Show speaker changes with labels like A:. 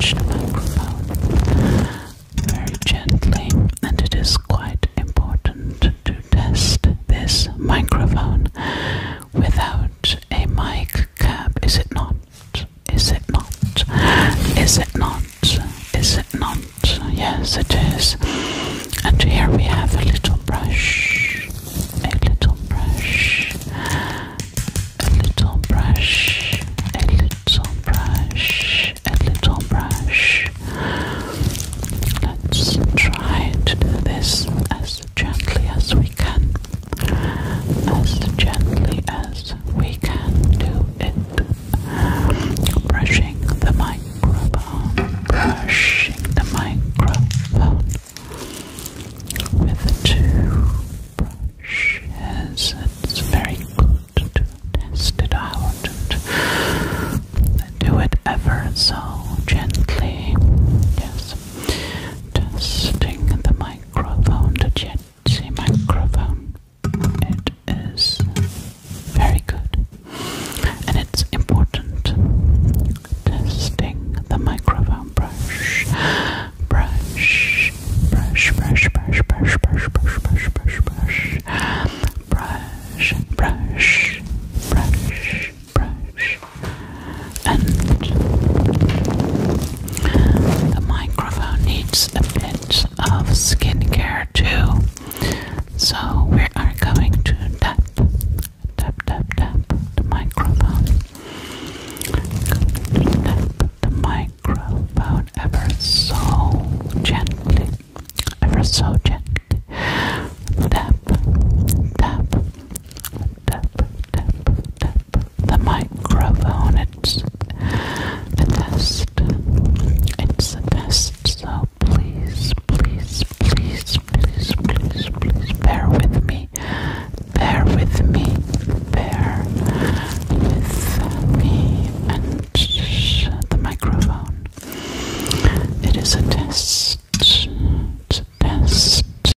A: changed. Brush, brush, brush, and the microphone needs a